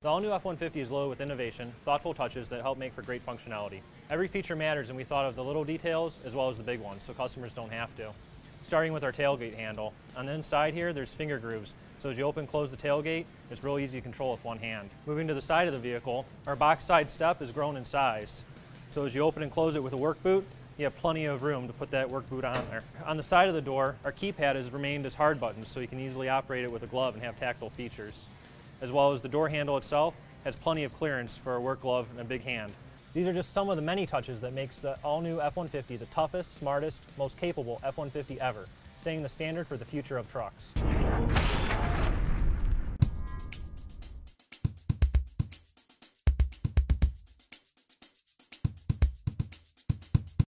The all-new F-150 is loaded with innovation, thoughtful touches that help make for great functionality. Every feature matters and we thought of the little details as well as the big ones so customers don't have to. Starting with our tailgate handle. On the inside here, there's finger grooves, so as you open and close the tailgate, it's real easy to control with one hand. Moving to the side of the vehicle, our box side step has grown in size. So as you open and close it with a work boot, you have plenty of room to put that work boot on there. On the side of the door, our keypad has remained as hard buttons so you can easily operate it with a glove and have tactile features. As well as the door handle itself has plenty of clearance for a work glove and a big hand. These are just some of the many touches that makes the all-new F-150 the toughest, smartest, most capable F-150 ever, setting the standard for the future of trucks.